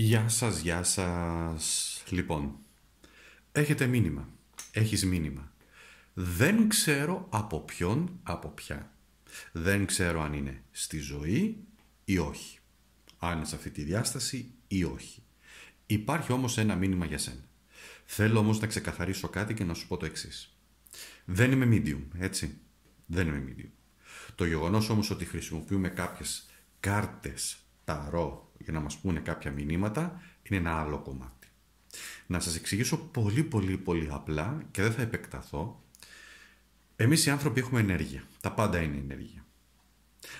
Γεια σας, γεια σας. Λοιπόν, έχετε μήνυμα. Έχεις μήνυμα. Δεν ξέρω από ποιον, από ποια. Δεν ξέρω αν είναι στη ζωή ή όχι. Αν είναι σε αυτή τη διάσταση ή όχι. Υπάρχει όμως ένα μήνυμα για σένα. Θέλω όμως να ξεκαθαρίσω κάτι και να σου πω το εξής. Δεν είμαι medium, έτσι. Δεν είμαι medium. Το γεγονός όμως ότι χρησιμοποιούμε κάποιες κάρτες ταρό για να μας πούνε κάποια μηνύματα είναι ένα άλλο κομμάτι. Να σας εξηγήσω πολύ πολύ πολύ απλά και δεν θα επεκταθώ. Εμείς οι άνθρωποι έχουμε ενέργεια. Τα πάντα είναι ενέργεια.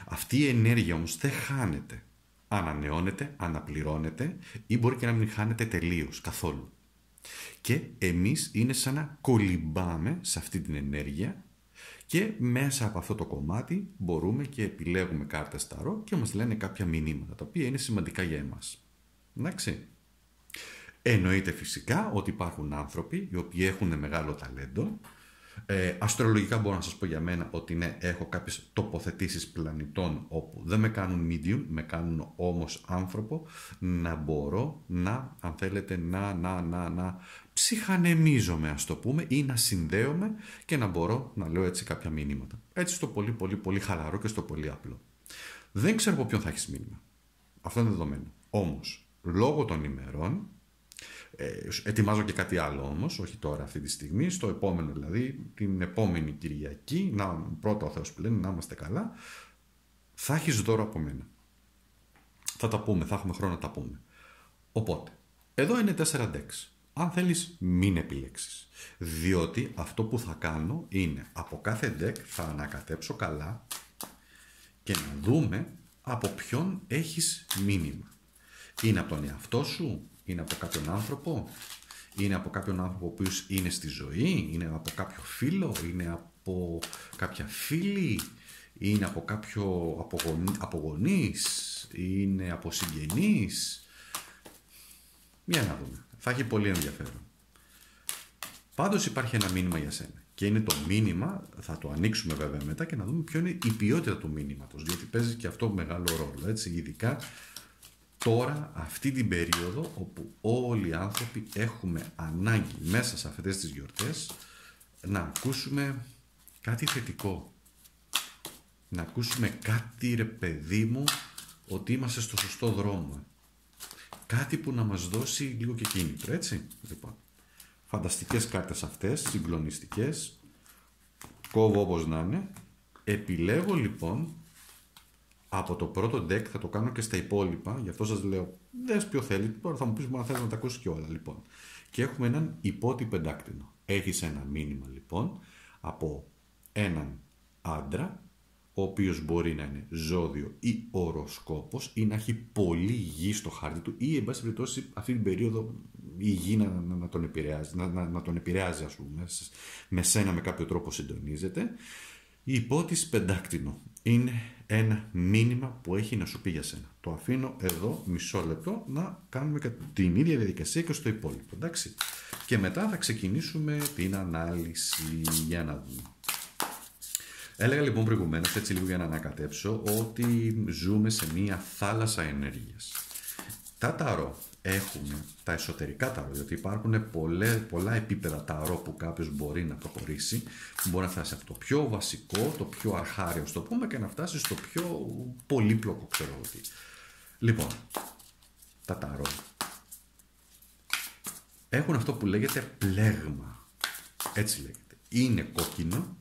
Αυτή η ενέργεια όμως δεν χάνεται. Ανανεώνεται, αναπληρώνεται ή μπορεί και να μην χάνεται τελείως, καθόλου. Και εμείς είναι σαν να κολυμπάμε σε αυτή την ενέργεια και μέσα από αυτό το κομμάτι μπορούμε και επιλέγουμε κάρτες ταρό και μας λένε κάποια μηνύματα, τα οποία είναι σημαντικά για εμάς. Εντάξει. Εννοείται φυσικά ότι υπάρχουν άνθρωποι οι οποίοι έχουν μεγάλο ταλέντο. Ε, αστρολογικά μπορώ να σας πω για μένα ότι ναι, έχω κάποιες τοποθετήσεις πλανητών όπου δεν με κάνουν medium, με κάνουν όμως άνθρωπο να μπορώ να, αν θέλετε, να, να, να, να ψυχανεμίζομαι ας το πούμε ή να συνδέομαι και να μπορώ να λέω έτσι κάποια μηνύματα. Έτσι στο πολύ πολύ πολύ χαλαρό και στο πολύ απλό. Δεν ξέρω από ποιον θα έχεις μήνυμα. Αυτό είναι δεδομένο. Όμως, λόγω των ημερών, ε, ετοιμάζω και κάτι άλλο όμως, όχι τώρα αυτή τη στιγμή, στο επόμενο δηλαδή, την επόμενη Κυριακή, να, πρώτα ο Θεός που λένε, να είμαστε καλά, θα έχεις δώρο από μένα. Θα τα πούμε, θα έχουμε χρόνο να τα πούμε. Οπότε, εδώ είναι 4 decks. Αν θέλεις μην επιλέξεις. Διότι αυτό που θα κάνω είναι από κάθε deck θα ανακατέψω καλά και να δούμε από ποιον έχεις μήνυμα. Είναι από τον εαυτό σου, είναι από κάποιον άνθρωπο, είναι από κάποιον άνθρωπο που είναι στη ζωή, είναι από κάποιο φίλο, είναι από κάποια φίλη, είναι από κάποιο από γονείς, είναι από συγγενείς. Μια να δούμε. Θα έχει πολύ ενδιαφέρον. Πάντως υπάρχει ένα μήνυμα για σένα. Και είναι το μήνυμα, θα το ανοίξουμε βέβαια μετά και να δούμε ποιο είναι η ποιότητα του μήνυματος. Διότι παίζει και αυτό μεγάλο ρόλο. Έτσι, ειδικά τώρα, αυτή την περίοδο, όπου όλοι οι άνθρωποι έχουμε ανάγκη μέσα σε αυτές τις γιορτές να ακούσουμε κάτι θετικό. Να ακούσουμε κάτι ρε παιδί μου ότι είμαστε στο σωστό δρόμο κάτι που να μας δώσει λίγο και κίνητρο, έτσι. Λοιπόν, φανταστικές κάρτες αυτές, συγκλονιστικές, κόβω όπως να είναι, επιλέγω λοιπόν από το πρώτο deck, θα το κάνω και στα υπόλοιπα, γι' αυτό σας λέω, δες ποιο θέλει, τώρα θα μου πεις αν θέλει να τα ακούσεις και όλα, λοιπόν. Και έχουμε έναν υπότι πεντάκτηνο. Έχεις ένα μήνυμα λοιπόν από έναν άντρα ο οποίος μπορεί να είναι ζώδιο ή οροσκόπος ή να έχει πολύ γη στο χάρτη του ή εν πάση περιπτώσει αυτή την περίοδο η γη να, να, τον επηρεάζει, να, να, να, τον επηρεάζει ας πούμε, με σένα με κάποιο τρόπο συντονίζεται. Η υπότης πεντάκτηνο είναι ένα μήνυμα που έχει να σου πει για σένα. Το αφήνω εδώ μισό λεπτό να κάνουμε την ίδια διαδικασία και στο υπόλοιπο. Εντάξει. Και μετά θα ξεκινήσουμε την ανάλυση για να δούμε. Έλεγα λοιπόν προηγουμένως, έτσι λίγο για να ανακατέψω, ότι ζούμε σε μία θάλασσα ενέργειας. Τα ταρό έχουν τα εσωτερικά ταρό, γιατί υπάρχουν πολλέ, πολλά επίπεδα ταρό που κάποιος μπορεί να προχωρήσει. Μπορεί να φτάσει από το πιο βασικό, το πιο αρχάριο, στο πούμε, και να φτάσει στο πιο πολύπλοκο, ξέρω εγώ Λοιπόν, τα ταρό έχουν αυτό που λέγεται πλέγμα. Έτσι λέγεται. Είναι κόκκινο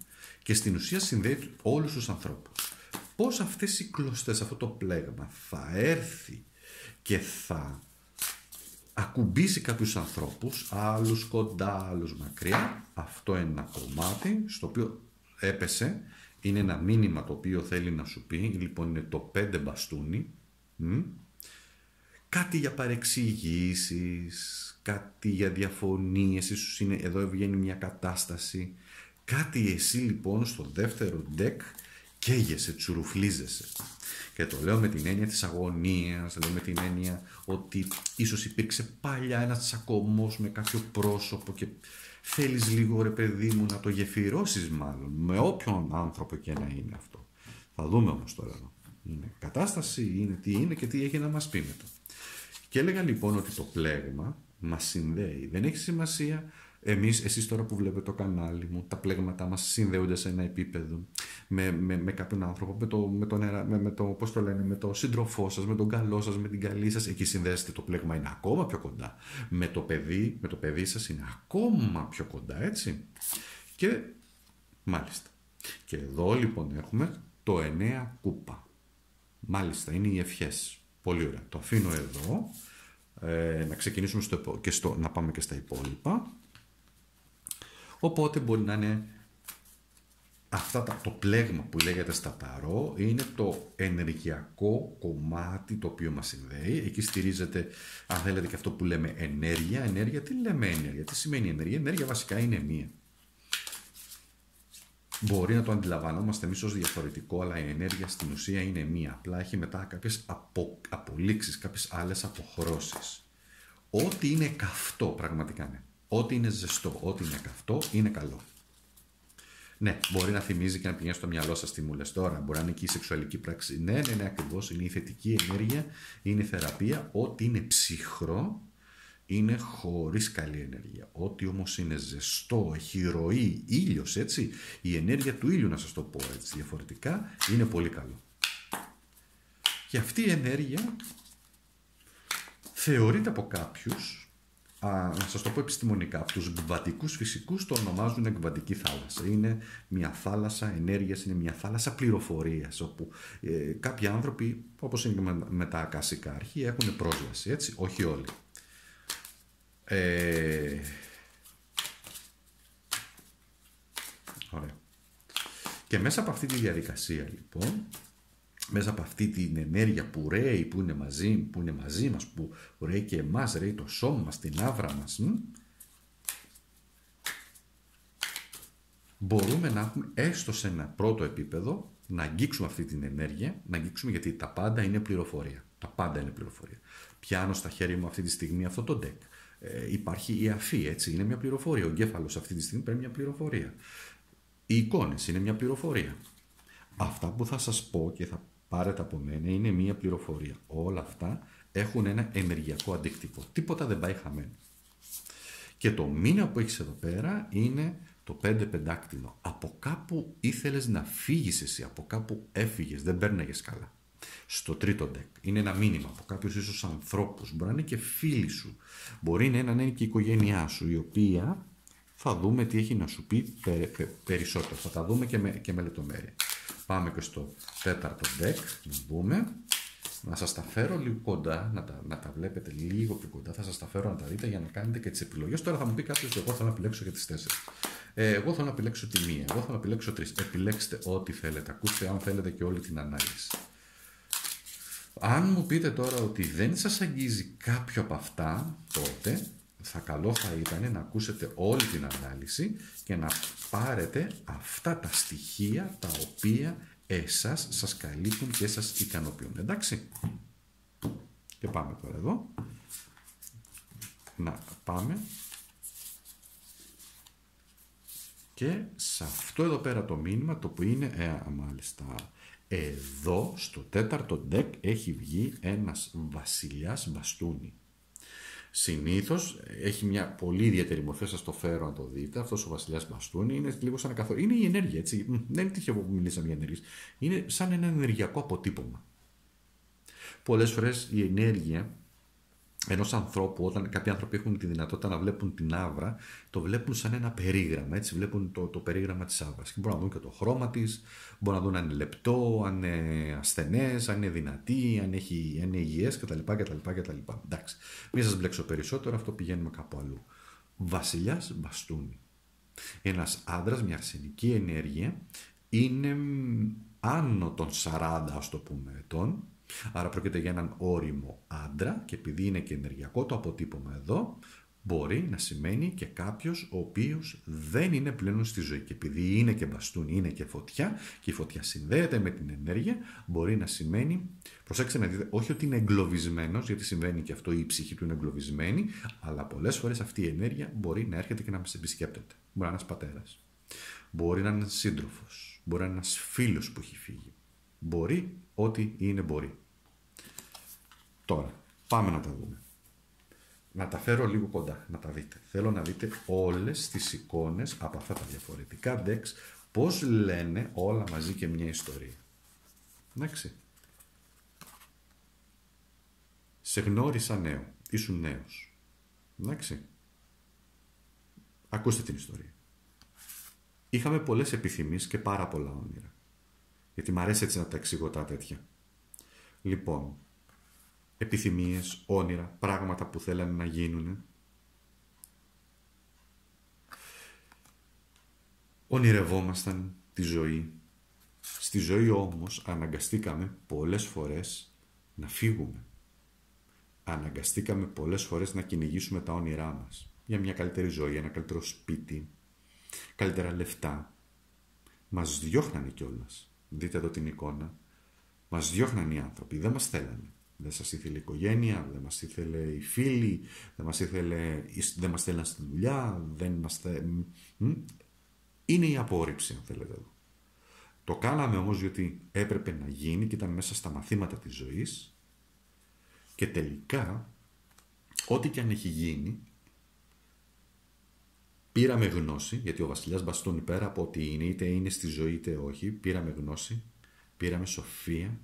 και στην ουσία συνδέει όλους τους ανθρώπους. Πώς αυτές οι κλωστές, αυτό το πλέγμα θα έρθει και θα ακουμπήσει κάποιους ανθρώπους, άλλους κοντά, άλλους μακριά. Αυτό είναι ένα κομμάτι στο οποίο έπεσε. Είναι ένα μήνυμα το οποίο θέλει να σου πει. Λοιπόν είναι το πέντε μπαστούνι. Κάτι για παρεξηγήσεις, κάτι για διαφωνίες, ίσως είναι, εδώ βγαίνει μια κατάσταση Κάτι εσύ λοιπόν στο δεύτερο deck καίγεσαι, τσουρουφλίζεσαι. Και το λέω με την έννοια της αγωνίας, λέω με την έννοια ότι ίσως υπήρξε παλιά ένας τσακωμός με κάποιο πρόσωπο και θέλεις λίγο ρε παιδί μου να το γεφυρώσεις μάλλον, με όποιον άνθρωπο και να είναι αυτό. Θα δούμε όμως τώρα Είναι κατάσταση, είναι τι είναι και τι έχει να μας πει μετά. Και έλεγα λοιπόν ότι το πλέγμα μας συνδέει. Δεν έχει σημασία εμείς, εσείς τώρα που βλέπετε το κανάλι μου, τα πλέγματά μας συνδέονται σε ένα επίπεδο με, με, με κάποιον άνθρωπο, με το, με, τον, με, με το, πώς το λένε, με το σύντροφό σας, με τον καλό σας, με την καλή σας, εκεί συνδέεστε το πλέγμα είναι ακόμα πιο κοντά. Με το παιδί, με το παιδί σας είναι ακόμα πιο κοντά, έτσι. Και μάλιστα. Και εδώ λοιπόν έχουμε το 9 κούπα. Μάλιστα, είναι οι ευχές. Πολύ ωραία. Το αφήνω εδώ. Ε, να ξεκινήσουμε στο, και στο, να πάμε και στα υπόλοιπα. Οπότε μπορεί να είναι αυτά τα, το πλέγμα που λέγεται στα ταρό είναι το ενεργειακό κομμάτι το οποίο μας συνδέει. Εκεί στηρίζεται, αν θέλετε, και αυτό που λέμε ενέργεια. Ενέργεια, τι λέμε ενέργεια, τι σημαίνει ενέργεια; Ενέργεια βασικά είναι μία. Μπορεί να το αντιλαμβανόμαστε εμείς ως διαφορετικό, αλλά η ενέργεια στην ουσία είναι μία. Απλά έχει μετά κάποιες απο, απολύξεις, κάποιες άλλες αποχρώσεις. Ό,τι είναι καυτό, πραγματικά ναι. Ό,τι είναι ζεστό, ό,τι είναι καυτό, είναι καλό. Ναι, μπορεί να θυμίζει και να πηγαίνει στο μυαλό σας τι μου λες τώρα. Μπορεί να είναι και η σεξουαλική πράξη. Ναι, ναι, ναι, ακριβώς. Είναι η θετική ενέργεια, είναι η θεραπεία. Ό,τι είναι ψυχρό, είναι χωρίς καλή ενέργεια. Ό,τι όμως είναι ζεστό, έχει ροή, ήλιος, έτσι, η ενέργεια του ήλιου, να σας το πω έτσι διαφορετικά, είναι πολύ καλό. Και αυτή η ενέργεια θεωρείται από κάποιους, α, να σας το πω επιστημονικά, από τους γκβαντικούς φυσικούς το ονομάζουν εκβαντική θάλασσα. Είναι μια θάλασσα ενέργειας, είναι μια θάλασσα πληροφορίας, όπου ε, κάποιοι άνθρωποι, όπως είναι με, με τα ακασικά αρχή, έχουν πρόσβαση, έτσι, όχι όλοι. Ε... Ωραία. Και μέσα από αυτή τη διαδικασία λοιπόν, μέσα από αυτή την ενέργεια που ρέει, που είναι μαζί, που είναι μαζί μας, που ρέει και εμάς, ρέει το σώμα μας, την άβρα μας, μπορούμε να έχουμε έστω σε ένα πρώτο επίπεδο να αγγίξουμε αυτή την ενέργεια, να αγγίξουμε γιατί τα πάντα είναι πληροφορία. Τα πάντα είναι πληροφορία. Πιάνω στα χέρια μου αυτή τη στιγμή αυτό το deck ε, υπάρχει η αφή, έτσι, είναι μια πληροφορία. Ο εγκέφαλος αυτή τη στιγμή παίρνει μια πληροφορία. Οι εικόνες είναι μια πληροφορία. Αυτά που θα σας πω και θα πάρετε από μένα είναι μια πληροφορία. Όλα αυτά έχουν ένα ενεργειακό αντίκτυπο. Τίποτα δεν πάει χαμένο. Και το μήνα που έχεις εδώ πέρα είναι το πέντε πεντάκτηνο. Από κάπου ήθελες να φύγεις εσύ, από κάπου έφυγες, δεν παίρναγες καλά στο τρίτο deck. Είναι ένα μήνυμα από κάποιους ίσως ανθρώπους. Μπορεί να είναι και φίλοι σου. Μπορεί να είναι και η οικογένειά σου, η οποία θα δούμε τι έχει να σου πει περισσότερο. Θα τα δούμε και με, και με λεπτομέρεια. Πάμε και στο τέταρτο deck, να δούμε. Να σας τα φέρω λίγο κοντά, να τα, να τα βλέπετε λίγο πιο κοντά, θα σας τα φέρω να τα δείτε για να κάνετε και τις επιλογές. Τώρα θα μου πει κάποιος, εγώ θέλω να επιλέξω για τις τέσσερις. Ε, εγώ θέλω να επιλέξω τη μία, εγώ θέλω να επιλέξω τρεις. Επιλέξτε ό,τι θέλετε, ακούστε αν θέλετε και όλη την ανάλυση. Αν μου πείτε τώρα ότι δεν σας αγγίζει κάποιο από αυτά, τότε θα καλό θα ήταν να ακούσετε όλη την ανάλυση και να πάρετε αυτά τα στοιχεία τα οποία εσάς σας καλύπτουν και σας ικανοποιούν. Εντάξει. Και πάμε τώρα εδώ. Να πάμε. Και σε αυτό εδώ πέρα το μήνυμα, το που είναι, ε, μάλιστα, εδώ στο τέταρτο deck έχει βγει ένας βασιλιάς μπαστούνι. Συνήθως έχει μια πολύ ιδιαίτερη μορφή, σας το φέρω να το δείτε. Αυτός ο βασιλιάς μπαστούνι είναι λίγο σαν καθόλου. Είναι η ενέργεια, έτσι. Δεν είναι τυχαίο που μιλήσαμε για ενέργειες. Είναι σαν ένα ενεργειακό αποτύπωμα. Πολλές φορές η ενέργεια ενός ανθρώπου, όταν κάποιοι άνθρωποι έχουν τη δυνατότητα να βλέπουν την άβρα, το βλέπουν σαν ένα περίγραμμα. Έτσι, βλέπουν το, το περίγραμμα της άβρας. Και μπορούν να δουν και το χρώμα της, μπορούν να δουν αν είναι λεπτό, αν είναι ασθενές, αν είναι δυνατή, αν, έχει, αν είναι υγιές κτλ. κτλ, κτλ. Εντάξει. Μην σας μπλέξω περισσότερο, αυτό πηγαίνουμε κάπου αλλού. Βασιλιάς μπαστούνι. Ένας άντρας, μια αρσενική ενέργεια, είναι άνω των 40, ας το πούμε, ετών, Άρα πρόκειται για έναν όριμο άντρα και επειδή είναι και ενεργειακό το αποτύπωμα εδώ, μπορεί να σημαίνει και κάποιος ο οποίος δεν είναι πλέον στη ζωή. Και επειδή είναι και μπαστούνι, είναι και φωτιά και η φωτιά συνδέεται με την ενέργεια, μπορεί να σημαίνει, προσέξτε να δείτε, όχι ότι είναι εγκλωβισμένος, γιατί συμβαίνει και αυτό, η ψυχή του είναι εγκλωβισμένη, αλλά πολλές φορές αυτή η ενέργεια μπορεί να έρχεται και να μας επισκέπτεται. Μπορεί να είναι ένας πατέρας. Μπορεί να είναι ένας σύντροφος. Μπορεί να είναι ένας φίλος που έχει φύγει. Μπορεί ό,τι είναι μπορεί. Τώρα, Πάμε να τα δούμε. Να τα φέρω λίγο κοντά, να τα δείτε. Θέλω να δείτε όλες τις εικόνες από αυτά τα διαφορετικά decks, πώς λένε όλα μαζί και μια ιστορία. Εντάξει. Σε γνώρισα νέο. Ήσουν νέος. Εντάξει. Ακούστε την ιστορία. Είχαμε πολλές επιθυμίες και πάρα πολλά όνειρα. Γιατί μου αρέσει έτσι να τα εξηγώ τα τέτοια. Λοιπόν, επιθυμίες, όνειρα, πράγματα που θέλανε να γίνουν. Ονειρευόμασταν τη ζωή. Στη ζωή όμως αναγκαστήκαμε πολλές φορές να φύγουμε. Αναγκαστήκαμε πολλές φορές να κυνηγήσουμε τα όνειρά μας. Για μια καλύτερη ζωή, ένα καλύτερο σπίτι, καλύτερα λεφτά. Μας διώχνανε κιόλας. Δείτε εδώ την εικόνα. Μας διώχνανε οι άνθρωποι, δεν μας θέλανε. Δεν σας ήθελε η οικογένεια, δεν μας ήθελε οι φίλοι, δεν μας ήθελε, δεν μας θέλανε στη δουλειά, δεν μας Είναι η απόρριψη αν θέλετε εδώ. Το κάναμε όμως γιατί έπρεπε να γίνει και ήταν μέσα στα μαθήματα της ζωής και τελικά ό,τι και αν έχει γίνει πήραμε γνώση, γιατί ο βασιλιάς Μπαστούνι πέρα από ότι είναι, είτε είναι στη ζωή είτε όχι, πήραμε γνώση, πήραμε σοφία,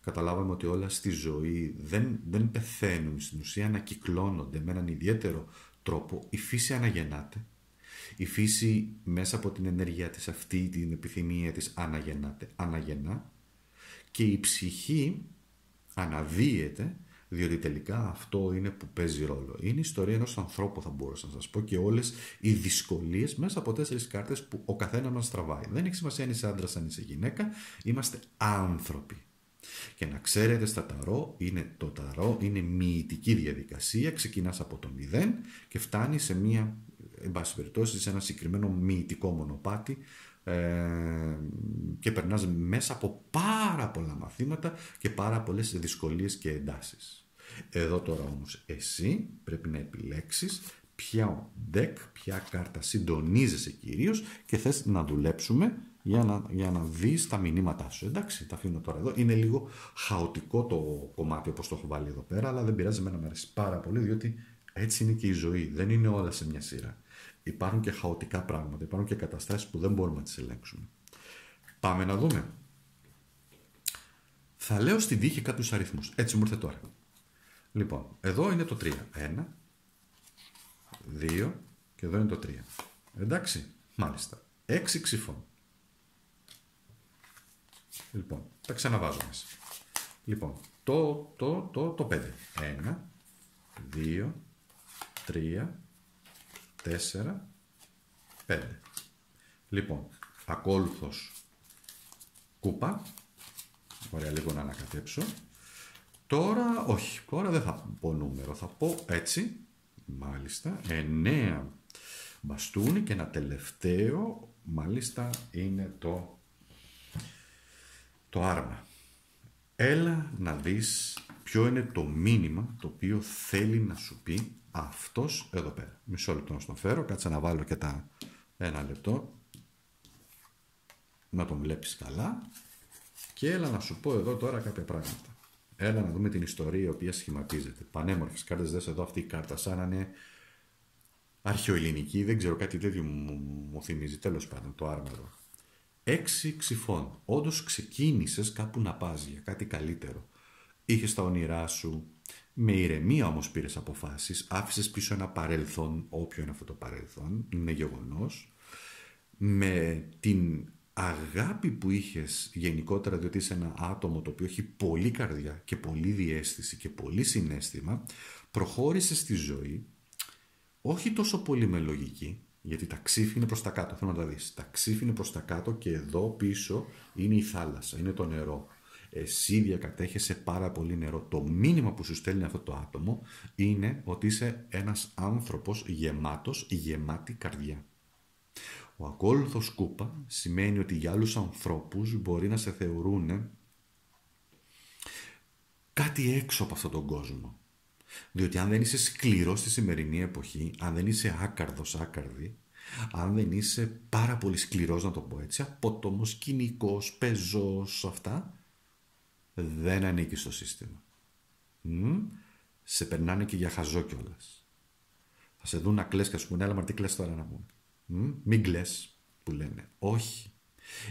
καταλάβαμε ότι όλα στη ζωή δεν, δεν πεθαίνουν, στην ουσία ανακυκλώνονται με έναν ιδιαίτερο τρόπο, η φύση αναγεννάται, η φύση μέσα από την ενέργεια της αυτή, την επιθυμία της αναγεννάται, αναγεννά. Και η ψυχή αναδύεται διότι τελικά αυτό είναι που παίζει ρόλο. Είναι η ιστορία ενός ανθρώπου θα μπορούσα να σας πω και όλες οι δυσκολίες μέσα από τέσσερις κάρτες που ο καθένας μας τραβάει. Δεν έχει σημασία αν είσαι άντρας, αν είσαι γυναίκα, είμαστε άνθρωποι. Και να ξέρετε στα ταρό, είναι, το ταρό είναι μυητική διαδικασία, ξεκινάς από το μηδέν και φτάνεις σε μια, εν πάση περιπτώσει, σε ένα συγκεκριμένο μυητικό μονοπάτι ε, και περνάς μέσα από πάρα πολλά μαθήματα και πάρα πολλές δυσκολίες και εντάσεις. Εδώ τώρα όμως εσύ πρέπει να επιλέξεις ποια deck, ποια κάρτα συντονίζεσαι κυρίως και θες να δουλέψουμε για να, για να δεις τα μηνύματά σου. Εντάξει, τα αφήνω τώρα εδώ. Είναι λίγο χαοτικό το κομμάτι όπως το έχω βάλει εδώ πέρα, αλλά δεν πειράζει, εμένα μου αρέσει πάρα πολύ, διότι έτσι είναι και η ζωή. Δεν είναι όλα σε μια σειρά. Υπάρχουν και χαοτικά πράγματα, υπάρχουν και καταστάσεις που δεν μπορούμε να τις ελέγξουμε. Πάμε να δούμε. Θα λέω στην τύχη κάποιους αριθμούς. Έτσι μου ήρθε τώρα. Λοιπόν, εδώ είναι το 3. 1, 2 και εδώ είναι το 3. Εντάξει, μάλιστα. 6 ξυφών. Λοιπόν, τα ξαναβάζω μέσα. Λοιπόν, το, το, το, το 5. 1, 2, 3, 4, 5. Λοιπόν, ακόλουθος κούπα. Ωραία, λίγο να ανακατέψω. Τώρα, όχι, τώρα δεν θα πω νούμερο, θα πω έτσι, μάλιστα, 9 μπαστούνι και ένα τελευταίο, μάλιστα, είναι το, το άρμα. Έλα να δεις ποιο είναι το μήνυμα το οποίο θέλει να σου πει αυτός εδώ πέρα. Μισό λεπτό να στον φέρω, κάτσε να βάλω και τα ένα λεπτό, να τον βλέπεις καλά και έλα να σου πω εδώ τώρα κάποια πράγματα. Έλα να δούμε την ιστορία η οποία σχηματίζεται. Πανέμορφες κάρτες, δες εδώ αυτή η κάρτα, σαν να είναι αρχαιοελληνική, δεν ξέρω κάτι τέτοιο μου, μου θυμίζει. Τέλος πάντων, το άρμερο. Έξι ξυφών. Όντως ξεκίνησες κάπου να πας για κάτι καλύτερο. Είχες τα όνειρά σου. Με ηρεμία όμως πήρες αποφάσεις. Άφησες πίσω ένα παρελθόν, όποιο είναι αυτό το παρελθόν, είναι γεγονός. Με την αγάπη που είχες γενικότερα διότι είσαι ένα άτομο το οποίο έχει πολύ καρδιά και πολύ διέστηση και πολύ συνέστημα προχώρησες στη ζωή όχι τόσο πολύ με λογική γιατί τα ξύφη είναι προς τα κάτω, θέλω να τα δεις. Τα ξύφη είναι προς τα κάτω και εδώ πίσω είναι η θάλασσα, είναι το νερό. Εσύ διακατέχεσαι πάρα πολύ νερό. Το μήνυμα που σου στέλνει αυτό το άτομο είναι ότι είσαι ένας άνθρωπος γεμάτος, γεμάτη καρδιά. Ο ακόλουθος κούπα σημαίνει ότι για άλλους ανθρώπους μπορεί να σε θεωρούν κάτι έξω από αυτόν τον κόσμο. Διότι αν δεν είσαι σκληρός στη σημερινή εποχή, αν δεν είσαι άκαρδος άκαρδη, αν δεν είσαι πάρα πολύ σκληρός να το πω έτσι, απότομος, κοινικός, πεζός, αυτά, δεν ανήκει στο σύστημα. σε περνάνε και για χαζό κιόλας. Θα σε δουν να κλαις και σου πούνε, έλα μα τι κλαις τώρα να μου. Μην κλαις, που λένε. Όχι.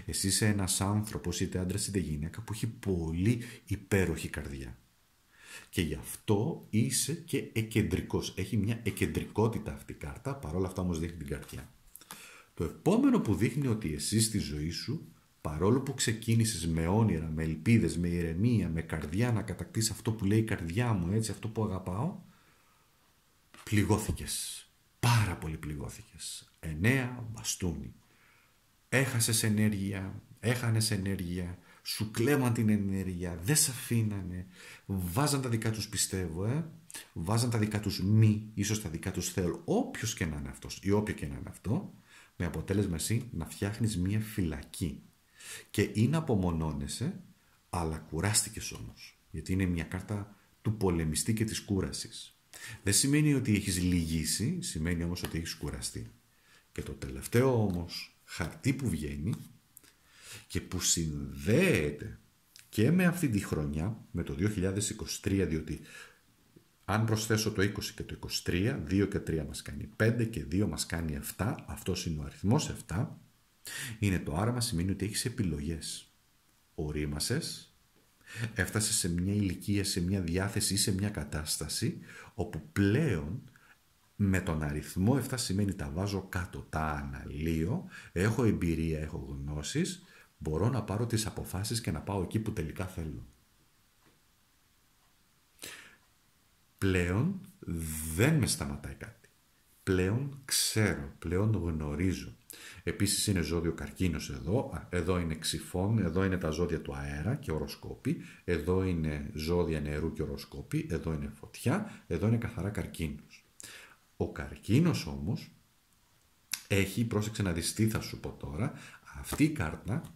Εσύ είσαι ένας άνθρωπος, είτε άντρας είτε γυναίκα, που έχει πολύ υπέροχη καρδιά. Και γι' αυτό είσαι και εκεντρικός. Έχει μια εκεντρικότητα αυτή η κάρτα, παρόλα αυτά όμως δείχνει την καρδιά. Το επόμενο που δείχνει ότι εσύ στη ζωή σου, παρόλο που ξεκίνησες με όνειρα, με ελπίδες, με ηρεμία, με καρδιά να κατακτήσεις αυτό που λέει η καρδιά μου, έτσι, αυτό που αγαπάω, πληγώθηκες. Πάρα πολύ πληγώθηκες. Εννέα μπαστούνι. Έχασες ενέργεια, έχανες ενέργεια, σου κλέμαν την ενέργεια, δεν σε αφήνανε, βάζαν τα δικά τους πιστεύω, ε; βάζαν τα δικά τους μη, ίσως τα δικά τους θέλω, όποιος και να είναι αυτός ή όποιο και να είναι αυτό, με αποτέλεσμα εσύ να φτιάχνεις μία φυλακή. Και ή να απομονώνεσαι, αλλά κουράστηκες όμως, γιατί είναι μια κάρτα του πολεμιστή και της κούρασης. Δεν σημαίνει ότι έχεις λυγίσει, σημαίνει όμως ότι έχεις κουραστεί. Και το τελευταίο όμως χαρτί που βγαίνει και που συνδέεται και με αυτή τη χρονιά, με το 2023, διότι αν προσθέσω το 20 και το 23, 2 και 3 μας κάνει 5 και 2 μας κάνει 7, αυτός είναι ο αριθμός 7, είναι το άραμα σημαίνει ότι έχεις επιλογές. Ορίμασες, έφτασες σε μια ηλικία, σε μια διάθεση ή σε μια κατάσταση όπου πλέον με τον αριθμό 7 σημαίνει τα βάζω κάτω, τα αναλύω, έχω εμπειρία, έχω γνώσεις, μπορώ να πάρω τις αποφάσεις και να πάω εκεί που τελικά θέλω. Πλέον δεν με σταματάει κάτι. Πλέον ξέρω, πλέον γνωρίζω. Επίσης είναι ζώδιο καρκίνος εδώ, εδώ είναι ξυφών, εδώ είναι τα ζώδια του αέρα και οροσκόπη, εδώ είναι ζώδια νερού και οροσκόπη, εδώ είναι φωτιά, εδώ είναι καθαρά καρκίνος. Ο καρκίνος όμως έχει, πρόσεξε να δεις τι θα σου πω τώρα, αυτή η κάρτα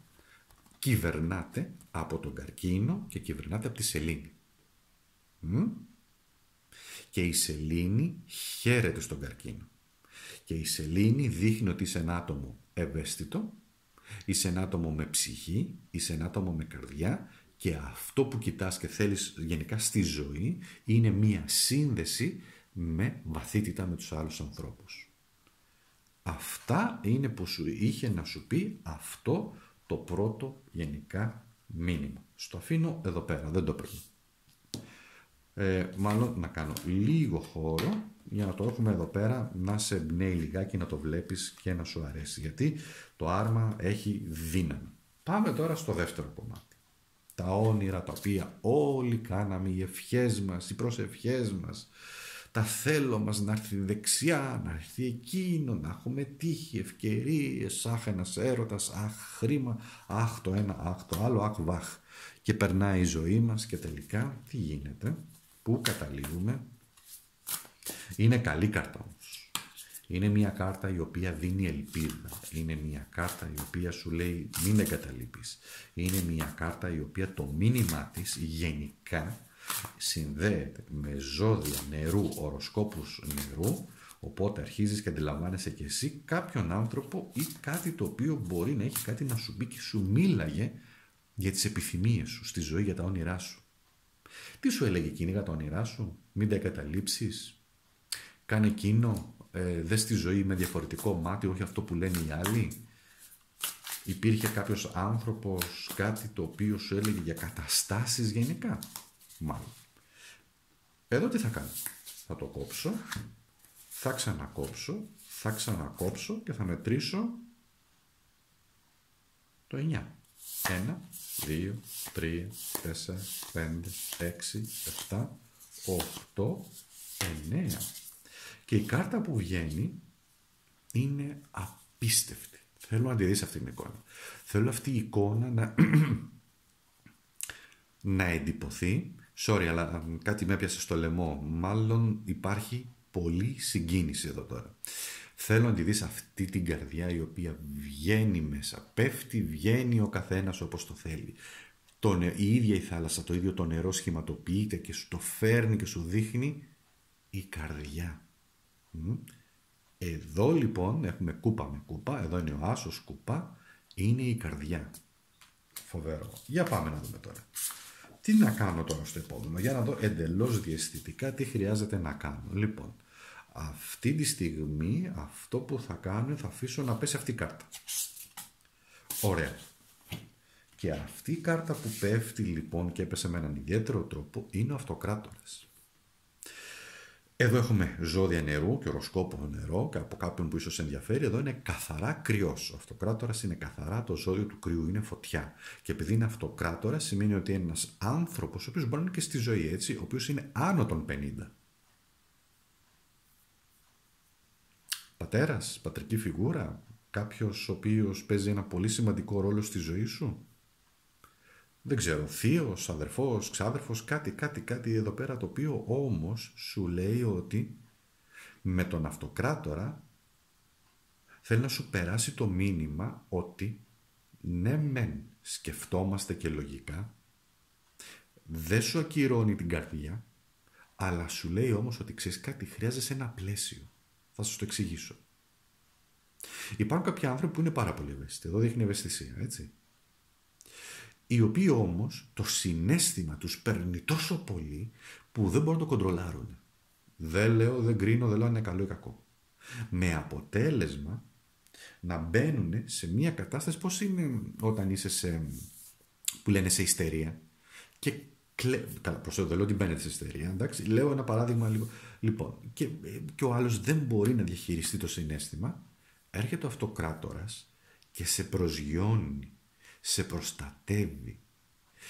κυβερνάται από τον καρκίνο και κυβερνάται από τη σελήνη. Και η σελήνη χαίρεται στον καρκίνο. Και η σελήνη δείχνει ότι είσαι ένα άτομο ευαίσθητο, είσαι ένα άτομο με ψυχή, είσαι ένα άτομο με καρδιά και αυτό που κοιτάς και θέλεις γενικά στη ζωή είναι μία σύνδεση με βαθύτητα με τους άλλους ανθρώπους. Αυτά είναι που σου είχε να σου πει αυτό το πρώτο γενικά μήνυμα. Στο αφήνω εδώ πέρα, δεν το πρέπει. Ε, μάλλον να κάνω λίγο χώρο για να το έχουμε εδώ πέρα να σε εμπνέει λιγάκι να το βλέπεις και να σου αρέσει γιατί το άρμα έχει δύναμη. Πάμε τώρα στο δεύτερο κομμάτι. Τα όνειρα τα οποία όλοι κάναμε, οι ευχές μας, οι προσευχές μας, τα θέλω μας να έρθει δεξιά, να έρθει εκείνο, να έχουμε τύχη, ευκαιρίες, αχ ένας έρωτας, αχ χρήμα, αχ το ένα, αχ το άλλο, αχ βαχ. Και περνάει η ζωή μας και τελικά τι γίνεται, πού καταλήγουμε. Είναι καλή κάρτα όμως. Είναι μια κάρτα η οποία δίνει ελπίδα. Είναι μια κάρτα η οποία σου λέει μην εγκαταλείπεις. Είναι μια κάρτα η οποία το μήνυμά της γενικά συνδέεται με ζώδια νερού, οροσκόπους νερού, οπότε αρχίζεις και αντιλαμβάνεσαι και εσύ κάποιον άνθρωπο ή κάτι το οποίο μπορεί να έχει κάτι να σου πει και σου μίλαγε για τις επιθυμίες σου, στη ζωή, για τα όνειρά σου. Τι σου έλεγε εκείνη για τα όνειρά σου, μην τα εγκαταλείψεις, κάνε εκείνο, ε, δες τη ζωή με διαφορετικό μάτι, όχι αυτό που λένε οι άλλοι. Υπήρχε κάποιος άνθρωπος, κάτι το οποίο σου έλεγε για καταστάσεις γενικά; Μάλλον. Εδώ τι θα κάνω. Θα το κόψω, θα ξανακόψω, θα ξανακόψω και θα μετρήσω το 9. 1, 2, 3, 4, 5, 6, 7, 8, 9. Και η κάρτα που βγαίνει είναι απίστευτη. Θέλω να τη δεις αυτή την εικόνα. Θέλω αυτή η εικόνα να, να εντυπωθεί Sorry, αλλά κάτι με έπιασε στο λαιμό. Μάλλον υπάρχει πολύ συγκίνηση εδώ τώρα. Θέλω να τη δεις αυτή την καρδιά η οποία βγαίνει μέσα. Πέφτει, βγαίνει ο καθένας όπως το θέλει. Το, η ίδια η θάλασσα, το ίδιο το νερό σχηματοποιείται και σου το φέρνει και σου δείχνει η καρδιά. Εδώ λοιπόν έχουμε κούπα με κούπα, εδώ είναι ο άσος κούπα, είναι η καρδιά. Φοβερό. Για πάμε να δούμε τώρα. Τι να κάνω τώρα στο επόμενο, για να δω εντελώς διαισθητικά τι χρειάζεται να κάνω. Λοιπόν, αυτή τη στιγμή αυτό που θα κάνω θα αφήσω να πέσει αυτή η κάρτα. Ωραία. Και αυτή η κάρτα που πέφτει λοιπόν και έπεσε με έναν ιδιαίτερο τρόπο είναι ο αυτοκράτορας. Εδώ έχουμε ζώδια νερού και οροσκόπο νερό και από κάποιον που ίσως ενδιαφέρει. Εδώ είναι καθαρά κρυός. Ο αυτοκράτορας είναι καθαρά το ζώδιο του κρυού, είναι φωτιά. Και επειδή είναι αυτοκράτορας σημαίνει ότι είναι ένας άνθρωπος, ο οποίος μπορεί να είναι και στη ζωή έτσι, ο οποίος είναι άνω των 50. Πατέρας, πατρική φιγούρα, κάποιος ο οποίος παίζει ένα πολύ σημαντικό ρόλο στη ζωή σου; Δεν ξέρω, θείος, αδερφός, ξάδερφος, κάτι, κάτι, κάτι εδώ πέρα το οποίο όμως σου λέει ότι με τον αυτοκράτορα θέλει να σου περάσει το μήνυμα ότι ναι μεν σκεφτόμαστε και λογικά, δεν σου ακυρώνει την καρδιά, αλλά σου λέει όμως ότι ξέρεις κάτι, χρειάζεσαι ένα πλαίσιο. Θα σου το εξηγήσω. Υπάρχουν κάποιοι άνθρωποι που είναι πάρα πολύ ευαίσθητοι. Εδώ δείχνει ευαισθησία, έτσι οι οποίοι όμως το συνέστημα τους παίρνει τόσο πολύ που δεν μπορούν να το κοντρολάρουν. Δεν λέω, δεν κρίνω, δεν λέω αν είναι καλό ή κακό. Με αποτέλεσμα να μπαίνουν σε μια κατάσταση πώς είναι όταν είσαι σε, που λένε σε ιστερία και κλε... Καλά, προσέχω, δεν λέω ότι μπαίνετε σε ιστερία, εντάξει. Λέω ένα παράδειγμα λίγο. Λοιπόν, και, και ο άλλος δεν μπορεί να διαχειριστεί το συνέστημα, έρχεται ο αυτοκράτορας και σε προσγειώνει σε προστατεύει,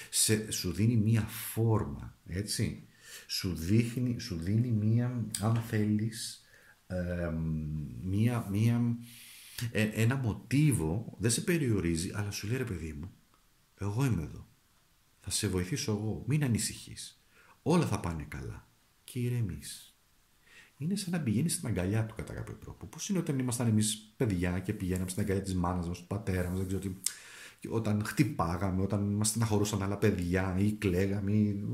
σε, σου δίνει μία φόρμα, έτσι. Σου, δείχνει, σου δίνει μία, αν θέλεις, μία, μία, ε, ένα μοτίβο, δεν σε περιορίζει, αλλά σου λέει ρε παιδί μου, εγώ είμαι εδώ. Θα σε βοηθήσω εγώ, μην ανησυχείς. Όλα θα πάνε καλά. Και ηρεμείς. Είναι σαν να πηγαίνεις στην αγκαλιά του κατά κάποιο τρόπο. Πώς είναι όταν ήμασταν εμείς παιδιά και πηγαίναμε στην αγκαλιά της μάνας μας, του πατέρα μας, δεν ξέρω τι όταν χτυπάγαμε, όταν μας στεναχωρούσαν άλλα παιδιά ή κλαίγαμε ή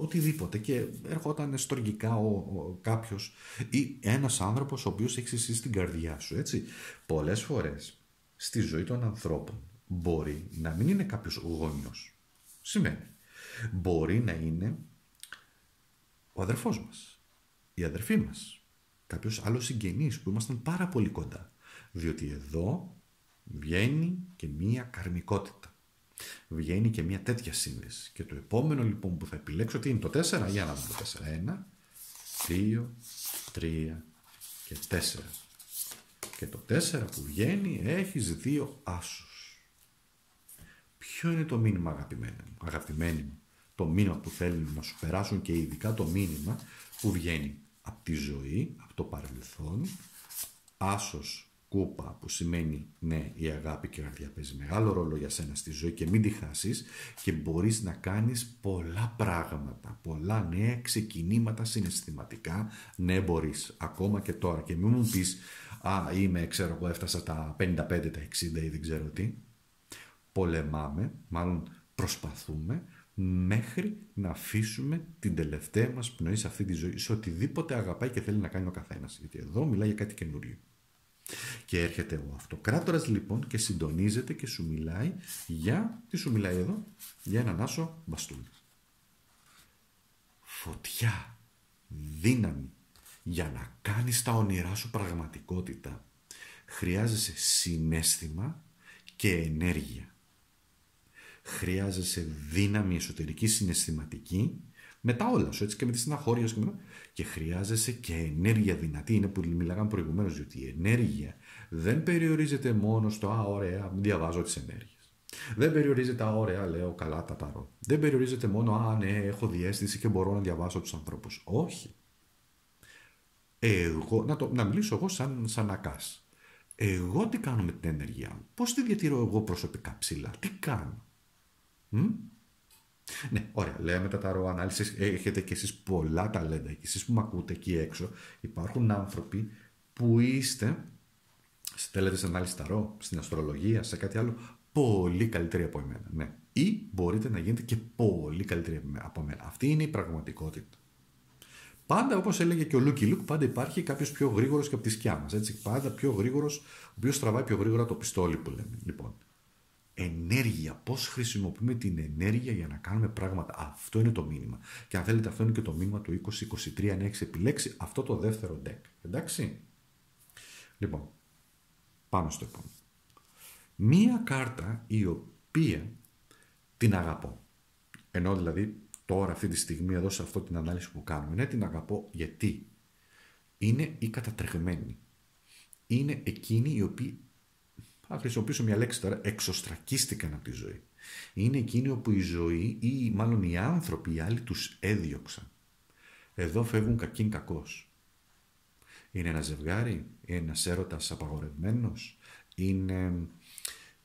οτιδήποτε και έρχονταν στοργικά ο, ο, κάποιος ή ένας άνθρωπος ο οποίος έχεις εσύ στην καρδιά σου, έτσι. Πολλές φορές στη ζωή των ανθρώπων μπορεί να μην είναι κάποιος γόνιος. Σημαίνει. Μπορεί να είναι ο αδερφός μας, η αδερφή μας, κάποιος άλλος συγγενής που ήμασταν πάρα πολύ κοντά. Διότι εδώ βγαίνει και μία καρμικότητα. Βγαίνει και μία τέτοια σύνδεση. Και το επόμενο λοιπόν που θα επιλέξω, τι είναι το 4, για να δούμε το 4. 1, 2, 3 και 4. Και το 4 που βγαίνει έχεις δύο άσους. Ποιο είναι το μήνυμα αγαπημένο μου, αγαπημένη μου; Το μήνυμα που θέλουν να σου περάσουν και ειδικά το μήνυμα που βγαίνει από τη ζωή, από το παρελθόν, άσος κούπα που σημαίνει ναι η αγάπη και η καρδιά παίζει μεγάλο ρόλο για σένα στη ζωή και μην τη χάσεις και μπορείς να κάνεις πολλά πράγματα, πολλά νέα ξεκινήματα συναισθηματικά, ναι μπορείς ακόμα και τώρα και μην μου πεις α είμαι ξέρω εγώ έφτασα τα 55, τα 60 ή δεν ξέρω τι πολεμάμε, μάλλον προσπαθούμε μέχρι να αφήσουμε την τελευταία μας πνοή σε αυτή τη ζωή, σε οτιδήποτε αγαπάει και θέλει να κάνει ο καθένας. Γιατί εδώ μιλάει για κάτι καινούριο. Και έρχεται ο αυτοκράτορας λοιπόν και συντονίζεται και σου μιλάει για, τι σου μιλάει εδώ, για έναν άσο μπαστούνι. Φωτιά, δύναμη, για να κάνεις τα όνειρά σου πραγματικότητα χρειάζεσαι συνέστημα και ενέργεια. Χρειάζεσαι δύναμη εσωτερική συναισθηματική με τα όλα σου, έτσι και με τη στεναχώρια σου και, με... και χρειάζεσαι και ενέργεια δυνατή. Είναι που μιλάγαμε προηγουμένως, διότι η ενέργεια δεν περιορίζεται μόνο στο Α, ωραία, διαβάζω τις ενέργειες. Δεν περιορίζεται, Α, ωραία, λέω καλά τα ταρώ. Δεν περιορίζεται μόνο Α, ναι, έχω διέστηση και μπορώ να διαβάσω τους ανθρώπους. Όχι. Εγώ, να, το, να μιλήσω εγώ σαν, σαν ακάς. Εγώ τι κάνω με την ενέργειά μου; Πώς τη διατηρώ εγώ προσωπικά ψηλά; Τι κάνω; Μ; Ναι, ωραία. Λέμε τα ταρό ανάλυση. Έχετε κι εσείς πολλά ταλέντα. Και εσείς που με ακούτε εκεί έξω, υπάρχουν άνθρωποι που είστε. Στέλνετε σε ανάλυση ταρό, στην αστρολογία, σε κάτι άλλο, πολύ καλύτεροι από εμένα. Ναι. Ή μπορείτε να γίνετε και πολύ καλύτεροι από μένα. Αυτή είναι η πραγματικότητα. Πάντα, όπως έλεγε και ο Λούκι Λουκ, πάντα υπάρχει κάποιος πιο γρήγορος και από τη σκιά μας. Πάντα πιο γρήγορος, ο οποίος τραβάει πιο γρήγορα το πιστόλι που λέμε. Λοιπόν, ενέργεια. Πώς χρησιμοποιούμε την ενέργεια για να κάνουμε πράγματα. Αυτό είναι το μήνυμα. Και αν θέλετε αυτό είναι και το μήνυμα του 2023 αν έχεις επιλέξει αυτό το δεύτερο deck. Εντάξει. Λοιπόν, πάμε στο επόμενο. Μία κάρτα η οποία την αγαπώ. Ενώ δηλαδή τώρα αυτή τη στιγμή εδώ σε αυτή την ανάλυση που κάνουμε, ναι την αγαπώ γιατί; Είναι η κατατρεγμένη. Είναι εκείνοι οι οποίοι, θα χρησιμοποιήσω μια λέξη τώρα, εξωστρακίστηκαν από τη ζωή. Είναι εκείνοι όπου η ζωή ή μάλλον οι άνθρωποι, οι άλλοι τους έδιωξαν. Εδώ φεύγουν κακήν κακός. Είναι ένα ζευγάρι, είναι ένας έρωτας απαγορευμένος, είναι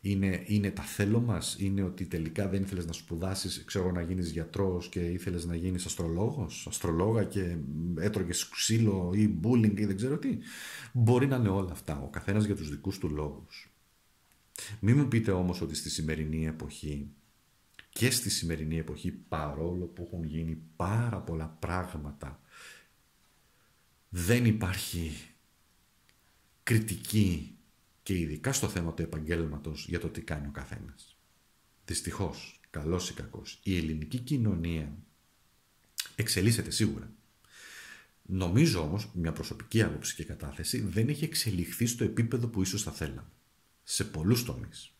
είναι, είναι τα θέλω μας, είναι ότι τελικά δεν ήθελες να σπουδάσεις, ξέρω να γίνεις γιατρός και ήθελες να γίνεις αστρολόγος, αστρολόγα και έτρωγες ξύλο ή bullying ή δεν ξέρω τι. Μπορεί να είναι όλα αυτά, ο καθένας για τους δικούς του λόγους. Μην μου πείτε όμως ότι στη σημερινή εποχή και στη σημερινή εποχή παρόλο που έχουν γίνει πάρα πολλά πράγματα δεν υπάρχει κριτική και ειδικά στο θέμα του επαγγέλματος για το τι κάνει ο καθένας. Δυστυχώς, καλός ή κακός, η ελληνική κοινωνία εξελίσσεται σίγουρα. Νομίζω όμως, μια προσωπική άποψη και κατάθεση, δεν έχει εξελιχθεί στο επίπεδο που ίσως θα θέλαμε. Σε πολλούς τομείς.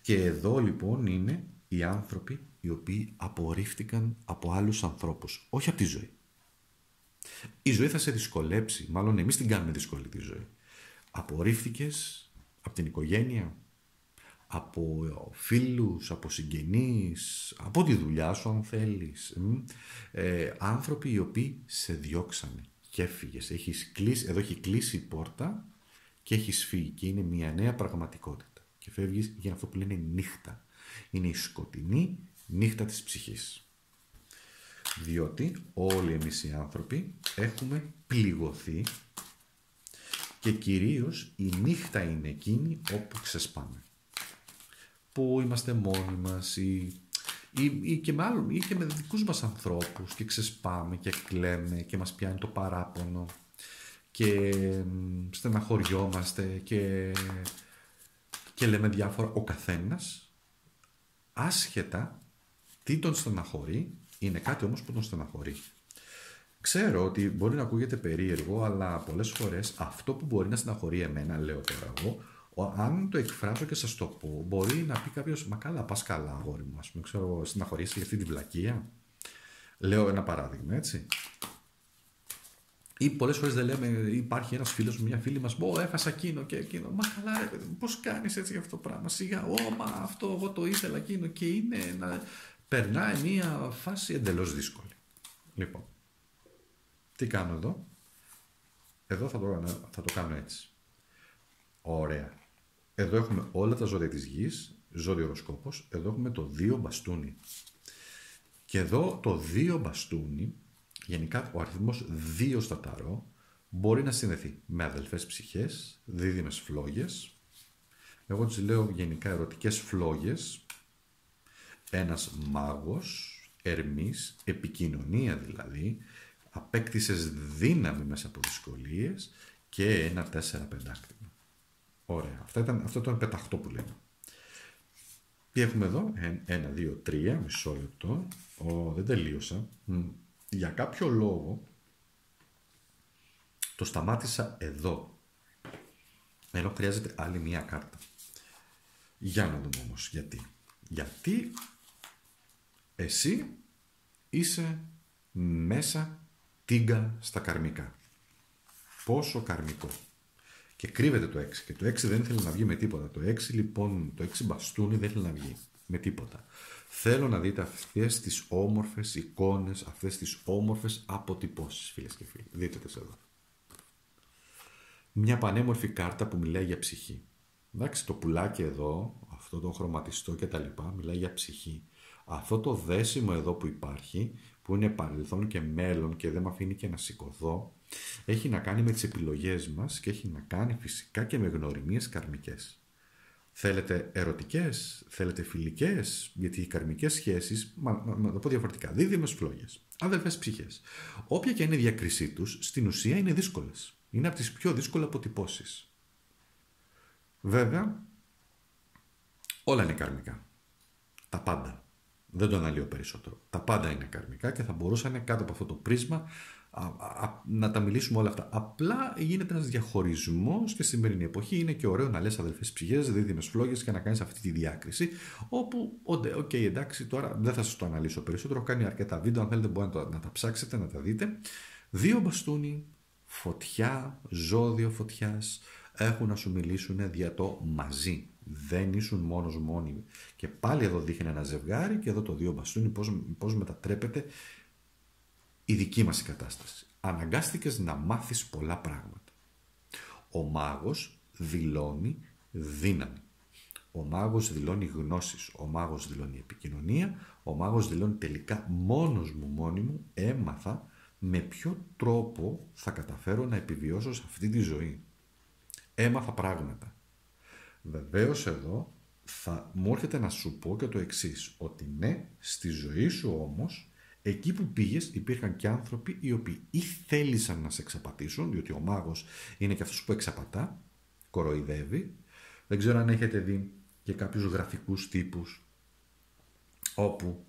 Και εδώ λοιπόν είναι οι άνθρωποι οι οποίοι απορρίφθηκαν από άλλους ανθρώπους, όχι από τη ζωή. Η ζωή θα σε δυσκολέψει, μάλλον εμείς την κάνουμε δύσκολη τη ζωή απορρίφθηκες από την οικογένεια, από φίλους, από συγγενείς, από τη δουλειά σου αν θέλεις. Ε, άνθρωποι οι οποίοι σε διώξανε και έφυγες. Έχεις κλείσει, εδώ έχει κλείσει η πόρτα και έχεις φύγει και είναι μια νέα πραγματικότητα. Και φεύγεις για αυτό που λένε νύχτα. Είναι η σκοτεινή νύχτα της ψυχής. Διότι όλοι εμείς οι άνθρωποι έχουμε πληγωθεί και κυρίως η νύχτα είναι εκείνη όπου ξεσπάμε. Που είμαστε μόνοι μας ή, ή, και με άλλο, ή και με δικούς μας ανθρώπους και ξεσπάμε και κλαίμε και μας πιάνει το παράπονο και στεναχωριόμαστε και, και λέμε διάφορα. Ο καθένας άσχετα τι τον στεναχωρεί είναι κάτι όμως που τον στεναχωρεί. Ξέρω ότι μπορεί να ακούγεται περίεργο, αλλά πολλές φορές αυτό που μπορεί να στεναχωρεί εμένα, λέω τώρα εγώ, αν το εκφράσω και σας το πω, μπορεί να πει κάποιος, Μα καλά, πας καλά, αγόρι μου, ας πούμε, ξέρω, στεναχωρήσει για αυτή τη βλακεία. Λέω ένα παράδειγμα, έτσι. Ή πολλές φορές δεν λέμε, υπάρχει ένας φίλος μου, μια φίλη μας, Ω, έχασα εκείνο και εκείνο. Μα καλά, πώς κάνεις έτσι αυτό το πράγμα. Σιγά, Ω, μα αυτό εγώ το ήθελα εκείνο. Και είναι να περνάει μια φάση εντελώς δύσκολη. Λοιπόν, τι κάνω εδώ; Εδώ θα το, θα το κάνω έτσι. Ωραία. Εδώ έχουμε όλα τα ζώδια της γης, ζώδιο οροσκόπος. Εδώ έχουμε το 2 μπαστούνι. Και εδώ το 2 μπαστούνι, γενικά ο αριθμός 2 στα ταρό, μπορεί να συνδεθεί με αδελφές ψυχές, δίδυμες φλόγες. Εγώ τις λέω γενικά ερωτικές φλόγες. Ένας μάγος, ερμής, επικοινωνία δηλαδή, απέκτησες δύναμη μέσα από δυσκολίες και ένα 4 πεντάκτημα. Ωραία. Αυτό ήταν, αυτό ήταν πεταχτό που λέμε. Τι έχουμε εδώ, ένα, δύο, τρία, μισό λεπτό. Ο, δεν τελείωσα. Για κάποιο λόγο το σταμάτησα εδώ. Ενώ χρειάζεται άλλη μία κάρτα. Για να δούμε όμως γιατί. Γιατί εσύ είσαι μέσα τίγκα στα καρμικά. Πόσο καρμικό. Και κρύβεται το 6. Και το 6 δεν θέλει να βγει με τίποτα. Το 6 λοιπόν, το 6 μπαστούνι δεν θέλει να βγει με τίποτα. Θέλω να δείτε αυτές τις όμορφες εικόνες, αυτές τις όμορφες αποτυπώσεις φίλες και φίλοι. Δείτε τις εδώ. Μια πανέμορφη κάρτα που μιλάει για ψυχή. Εντάξει, το πουλάκι εδώ, αυτό το χρωματιστό και τα λοιπά, μιλάει για ψυχή. Αυτό το δέσιμο εδώ που υπάρχει που είναι παρελθόν και μέλλον και δεν με αφήνει και να σηκωθώ, έχει να κάνει με τις επιλογές μας και έχει να κάνει φυσικά και με γνωριμίες καρμικές. Θέλετε ερωτικές, θέλετε φιλικές, γιατί οι καρμικές σχέσεις, μα, να το πω διαφορετικά, δίδυμες φλόγες, αδελφές ψυχές. Όποια και είναι η διακρισή τους, στην ουσία είναι δύσκολες. Είναι από τις πιο δύσκολες αποτυπώσεις. Βέβαια, Όλα είναι καρμικά. Τα πάντα. Δεν το αναλύω περισσότερο. Τα πάντα είναι καρμικά και θα μπορούσαν κάτω από αυτό το πρίσμα να τα μιλήσουμε όλα αυτά. Απλά γίνεται ένας διαχωρισμός και στη σημερινή εποχή είναι και ωραίο να λες αδελφές ψυχέ, δίδυμες φλόγες και να κάνεις αυτή τη διάκριση. Όπου, οκ, okay, εντάξει, τώρα δεν θα σας το αναλύσω περισσότερο. Έχω κάνει αρκετά βίντεο. Αν θέλετε, μπορείτε να, να τα ψάξετε, να τα δείτε. Δύο μπαστούνι, φωτιά, ζώδιο φωτιάς έχουν να σου μιλήσουν για το μαζί. Δεν ήσουν μόνος μόνοι. Και πάλι εδώ δείχνει ένα ζευγάρι και εδώ το δύο μπαστούνι πώς, πώς μετατρέπεται η δική μας η κατάσταση. Αναγκάστηκες να μάθεις πολλά πράγματα. Ο μάγος δηλώνει δύναμη. Ο μάγος δηλώνει γνώσεις, ο μάγος δηλώνει επικοινωνία, ο μάγος δηλώνει τελικά μόνος μου, μόνη μου, έμαθα με ποιο τρόπο θα καταφέρω να επιβιώσω σε αυτή τη ζωή. Έμαθα πράγματα. Βεβαίως εδώ θα μου έρχεται να σου πω και το εξής, ότι ναι, στη ζωή σου όμως Εκεί που πήγες υπήρχαν και άνθρωποι οι οποίοι ή θέλησαν να σε εξαπατήσουν, διότι ο μάγος είναι και αυτός που εξαπατά, κοροϊδεύει. Δεν ξέρω αν έχετε δει και κάποιους γραφικούς τύπους όπου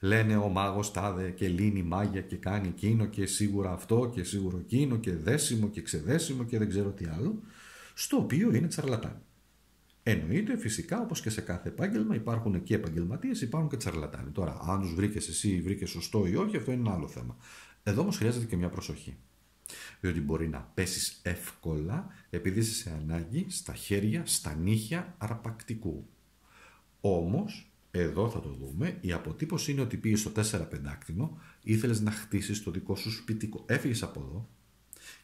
λένε ο μάγος τάδε και λύνει μάγια και κάνει εκείνο και σίγουρα αυτό και σίγουρο εκείνο και δέσιμο και ξεδέσιμο και δεν ξέρω τι άλλο, στο οποίο είναι τσαρλατάνι. Εννοείται φυσικά όπως και σε κάθε επάγγελμα υπάρχουν και επαγγελματίες, υπάρχουν και τσαρλατάνοι. Τώρα, αν τους βρήκες εσύ ή βρήκες σωστό ή όχι, αυτό είναι ένα άλλο θέμα. Εδώ όμως χρειάζεται και μια προσοχή. Διότι μπορεί να πέσεις εύκολα επειδή είσαι σε ανάγκη στα χέρια, στα νύχια αρπακτικού. Όμως, εδώ θα το δούμε, η αποτύπωση είναι ότι πήγες στο 4-5 άκτινο, ήθελες να χτίσεις το δικό σου σπιτικό. Έφυγες από εδώ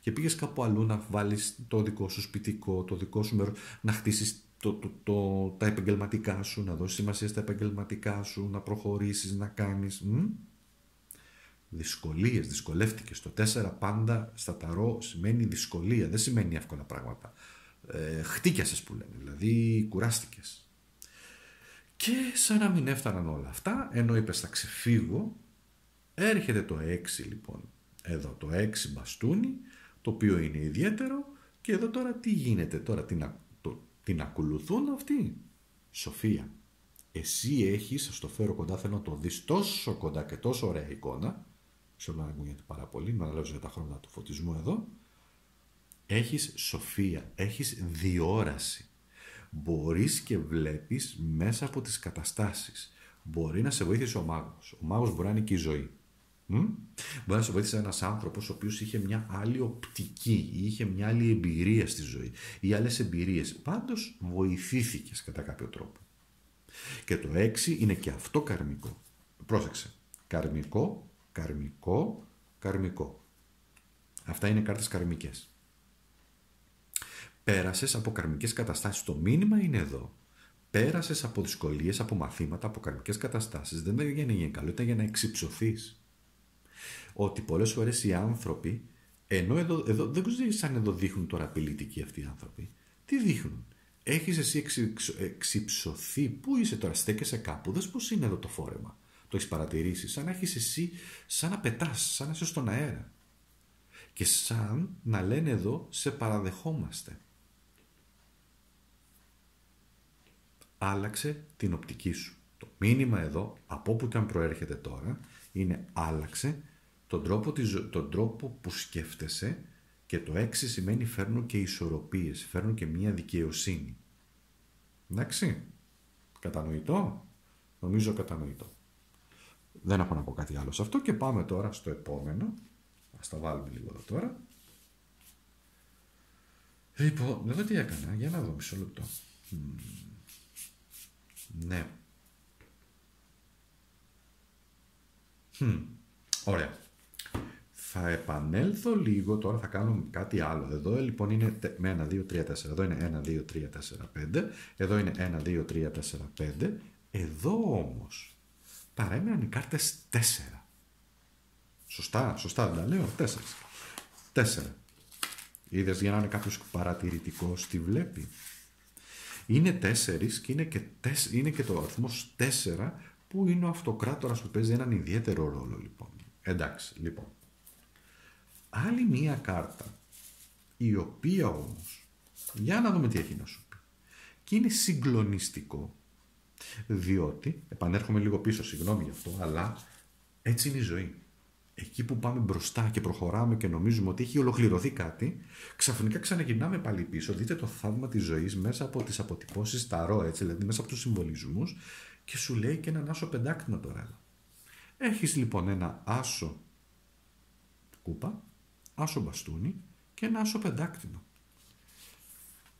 και πήγες κάπου αλλού να βάλεις το δικό σου σπιτικό, το δικό σου μέρο, να χτίσεις το, το, το, τα επαγγελματικά σου, να δώσεις σημασία στα επαγγελματικά σου, να προχωρήσεις, να κάνεις. Μ; Δυσκολίες, δυσκολεύτηκες. Το 4 πάντα στα ταρό σημαίνει δυσκολία, δεν σημαίνει εύκολα πράγματα. Ε, χτίκιασες που λένε, δηλαδή κουράστηκες. Και σαν να μην έφταναν όλα αυτά, ενώ είπες θα ξεφύγω, έρχεται το 6 λοιπόν, εδώ το 6 μπαστούνι, το οποίο είναι ιδιαίτερο και εδώ τώρα τι γίνεται, τώρα τι να την ακολουθούν αυτοί. Σοφία, εσύ έχεις, θα το φέρω κοντά, θέλω να το δεις τόσο κοντά και τόσο ωραία εικόνα, σε όλα μου γίνεται πάρα πολύ, να λέω για τα χρώματα του φωτισμού εδώ, έχεις σοφία, έχεις διόραση. Μπορείς και βλέπεις μέσα από τις καταστάσεις. Μπορεί να σε βοήθησε ο μάγος. Ο μάγος μπορεί να είναι και η ζωή. Μπορεί να σου βοήθησε ένας άνθρωπος ο οποίος είχε μια άλλη οπτική ή είχε μια άλλη εμπειρία στη ζωή ή άλλες εμπειρίες. Πάντως βοηθήθηκες κατά κάποιο τρόπο. Και το 6 είναι και αυτό καρμικό. Πρόσεξε. Καρμικό, καρμικό, καρμικό. Αυτά είναι κάρτες καρμικές. Πέρασες από καρμικές καταστάσεις. Το μήνυμα είναι εδώ. Πέρασες από δυσκολίες, από μαθήματα, από καρμικές καταστάσεις. Δεν ήταν για να γίνει καλό, ήταν για να εξυψωθείς ότι πολλές φορές οι άνθρωποι, ενώ εδώ, εδώ δεν ξέρω αν εδώ δείχνουν τώρα απειλητικοί αυτοί οι άνθρωποι, τι δείχνουν; Έχεις εσύ εξυψωθεί, πού είσαι τώρα, στέκεσαι κάπου, δες πώς είναι εδώ το φόρεμα. Το έχεις παρατηρήσει, σαν να έχεις εσύ, σαν να πετάς, σαν να είσαι στον αέρα. Και σαν να λένε εδώ, σε παραδεχόμαστε. Άλλαξε την οπτική σου. Το μήνυμα εδώ, από όπου και αν προέρχεται τώρα, είναι άλλαξε τον τρόπο, τον τρόπο που σκέφτεσαι και το έξι σημαίνει φέρνουν και ισορροπίες, φέρνουν και μία δικαιοσύνη. Εντάξει, κατανοητό, νομίζω κατανοητό. Δεν έχω να πω κάτι άλλο σε αυτό και πάμε τώρα στο επόμενο. Ας τα βάλουμε λίγο εδώ τώρα. Λοιπόν, εδώ τι έκανα, για να δω μισό λεπτό. Ναι. Ωραία. Θα επανέλθω λίγο, τώρα θα κάνω κάτι άλλο. Εδώ λοιπόν είναι με 1, 2, 3, 4. Εδώ είναι 1, 2, 3, 4, 5. Εδώ είναι 1, 2, 3, 4, 5. Εδώ όμως παρέμειναν οι κάρτες 4. Σωστά, σωστά δεν τα λέω. 4. 4. Είδες για να είναι κάποιος παρατηρητικός τι βλέπει. Είναι 4 και είναι και, 4, είναι και το αριθμός 4 που είναι ο αυτοκράτορας που παίζει έναν ιδιαίτερο ρόλο λοιπόν. Εντάξει, λοιπόν άλλη μία κάρτα η οποία όμως για να δούμε τι έχει να σου πει και είναι συγκλονιστικό Διότι, επανέρχομαι λίγο πίσω, συγγνώμη γι' αυτό, αλλά έτσι είναι η ζωή. Εκεί που πάμε μπροστά και προχωράμε και νομίζουμε ότι έχει ολοκληρωθεί κάτι, ξαφνικά ξαναγυρνάμε πάλι πίσω. Δείτε το θαύμα της ζωής μέσα από τις αποτυπώσεις ταρό, έτσι, δηλαδή μέσα από τους συμβολισμούς, και σου λέει και έναν άσο πεντάκτηνο τώρα εδώ. Έχεις λοιπόν ένα άσο κούπα, άσο μπαστούνι και ένα άσο πεντάκτηνο.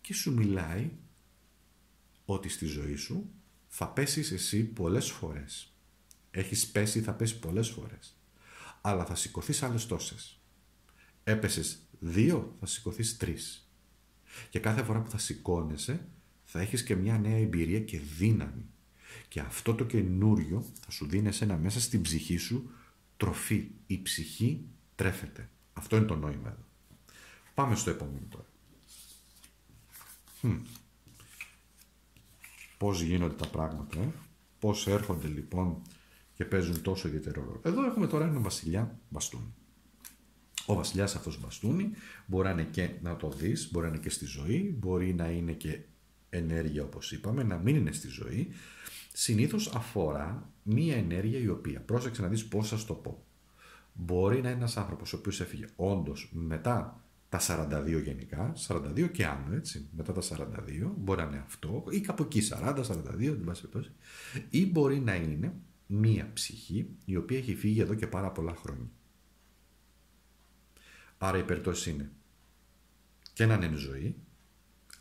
Και σου μιλάει ότι στη ζωή σου θα πέσεις εσύ πολλές φορές. Έχεις πέσει, θα πέσει πολλές φορές. Αλλά θα σηκωθείς άλλες τόσες. Έπεσες δύο, θα σηκωθείς τρεις. Και κάθε φορά που θα σηκώνεσαι, θα έχεις και μια νέα εμπειρία και δύναμη. Και αυτό το καινούριο θα σου δίνει εσένα μέσα στην ψυχή σου τροφή. Η ψυχή τρέφεται. Αυτό είναι το νόημα εδώ. Πάμε στο επόμενο τώρα. Hm. Πώς γίνονται τα πράγματα, ε; πώς έρχονται λοιπόν και παίζουν τόσο ιδιαίτερο ρόλο. Εδώ έχουμε τώρα έναν βασιλιά μπαστούνι. Ο βασιλιάς αυτός μπαστούνι μπορεί να είναι και να το δεις, μπορεί να είναι και στη ζωή, μπορεί να είναι και ενέργεια όπως είπαμε, να μην είναι στη ζωή. Συνήθως αφορά μία ενέργεια η οποία, πρόσεξε να δεις πώς θα το πω. Μπορεί να είναι ένας άνθρωπος ο οποίος έφυγε όντως μετά τα 42 γενικά, 42 και άνω, έτσι, μετά τα 42, μπορεί να είναι αυτό, ή κάπου εκεί 40, 42, την πάση ή μπορεί να είναι μία ψυχή η οποία έχει φύγει εδώ και πάρα πολλά χρόνια. Άρα η περιπτώση είναι και να είναι ζωή,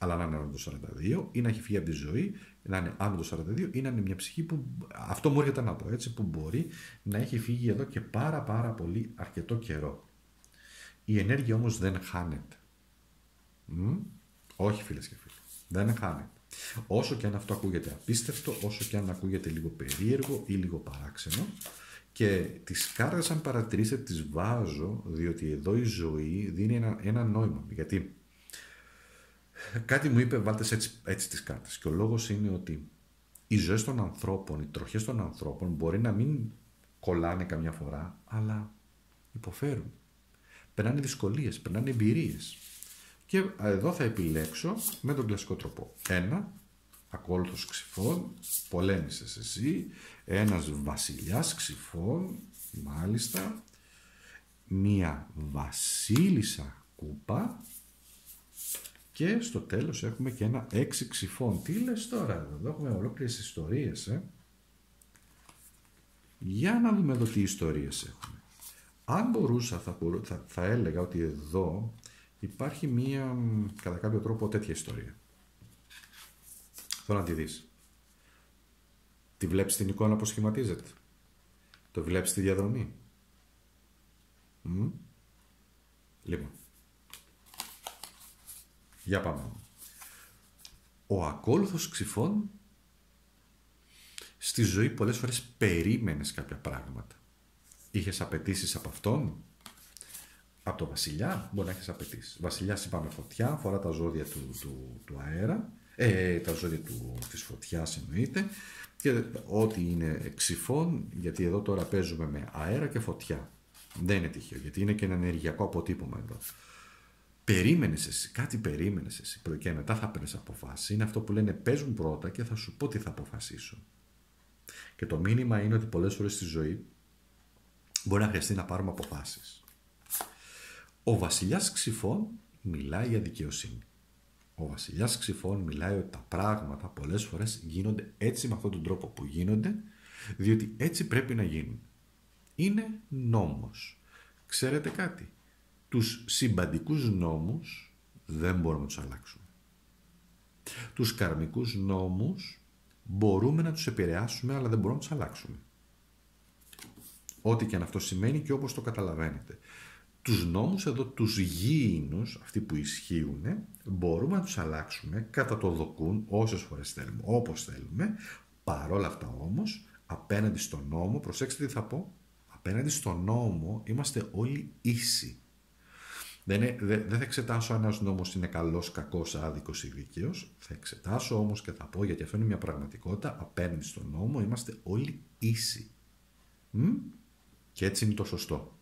αλλά να είναι άνω το 42, ή να έχει φύγει από τη ζωή, να είναι άνω το 42, ή να είναι μια ψυχή που, αυτό μου έρχεται να πω έτσι, που μπορεί να έχει φύγει εδώ και πάρα πάρα πολύ αρκετό καιρό. Η ενέργεια όμως δεν χάνεται. Μ; Όχι φίλες και φίλοι, δεν χάνεται. Όσο και αν αυτό ακούγεται απίστευτο, όσο και αν ακούγεται λίγο περίεργο ή λίγο παράξενο, και τις κάρτες αν παρατηρήσετε τις βάζω, διότι εδώ η ζωή δίνει ένα, ένα νόημα. Γιατί κάτι μου είπε βάλτε έτσι, έτσι τις κάρτες και ο λόγος είναι ότι οι ζωές των ανθρώπων, οι τροχές των ανθρώπων μπορεί να μην κολλάνε καμιά φορά, αλλά υποφέρουν. Περνάνε δυσκολίες, περνάνε εμπειρίες. Και εδώ θα επιλέξω με τον κλασικό τρόπο. Ένα, ακόλουθος ξυφών, πολέμησες εσύ, ένας βασιλιάς ξυφών, μάλιστα, μία βασίλισσα κούπα και στο τέλος έχουμε και ένα έξι ξυφών. Τι λες τώρα, εδώ έχουμε ολόκληρες ιστορίες, ε; Για να δούμε εδώ τι ιστορίες έχουμε. Αν μπορούσα θα, θα, θα έλεγα ότι εδώ υπάρχει μία, κατά κάποιο τρόπο, τέτοια ιστορία. Θέλω να τη δεις. Τη βλέπεις την εικόνα που σχηματίζεται; Το βλέπεις τη διαδρομή; Μ; Λοιπόν. Για πάμε. Ο ακόλουθος ξυφών στη ζωή πολλές φορές περίμενες κάποια πράγματα. Είχες απαιτήσεις από αυτόν, από το βασιλιά; Μπορεί να έχεις απαιτήσεις. Βασιλιά είπαμε φωτιά, φορά τα ζώδια του, του, του αέρα, ε, τα ζώδια του, της φωτιάς εννοείται και ό,τι είναι ξυφών, γιατί εδώ τώρα παίζουμε με αέρα και φωτιά. Δεν είναι τυχαίο, γιατί είναι και ένα ενεργειακό αποτύπωμα εδώ. Περίμενες εσύ, κάτι περίμενες εσύ και μετά θα παίρνει αποφάσει. Είναι αυτό που λένε παίζουν πρώτα και θα σου πω τι θα αποφασίσω. Και το μήνυμα είναι ότι πολλές φορές στη ζωή μπορεί να χρειαστεί να πάρουμε αποφάσεις. Ο βασιλιάς Ξυφών μιλάει για δικαιοσύνη. Ο βασιλιάς Ξυφών μιλάει ότι τα πράγματα πολλές φορές γίνονται έτσι με αυτόν τον τρόπο που γίνονται, διότι έτσι πρέπει να γίνουν. Είναι νόμος. Ξέρετε κάτι, τους συμπαντικούς νόμους δεν μπορούμε να τους αλλάξουμε. Τους καρμικούς νόμους μπορούμε να τους επηρεάσουμε, αλλά δεν μπορούμε να τους αλλάξουμε. Ό,τι και αν αυτό σημαίνει και όπως το καταλαβαίνετε τους νόμους εδώ, τους γήινους, αυτοί που ισχύουν, μπορούμε να τους αλλάξουμε κατά το δοκούν όσες φορές θέλουμε, όπως θέλουμε. Παρόλα αυτά όμως, απέναντι στον νόμο, προσέξτε τι θα πω, απέναντι στον νόμο είμαστε όλοι ίσοι. Δεν, δεν, θα εξετάσω αν ένας νόμος είναι καλός, κακός, άδικος ή δίκαιος. Θα εξετάσω όμως και θα πω, γιατί αυτό είναι μια πραγματικότητα, απέναντι στον νόμο είμαστε όλοι ίσοι. Μ; Και έτσι είναι το σωστό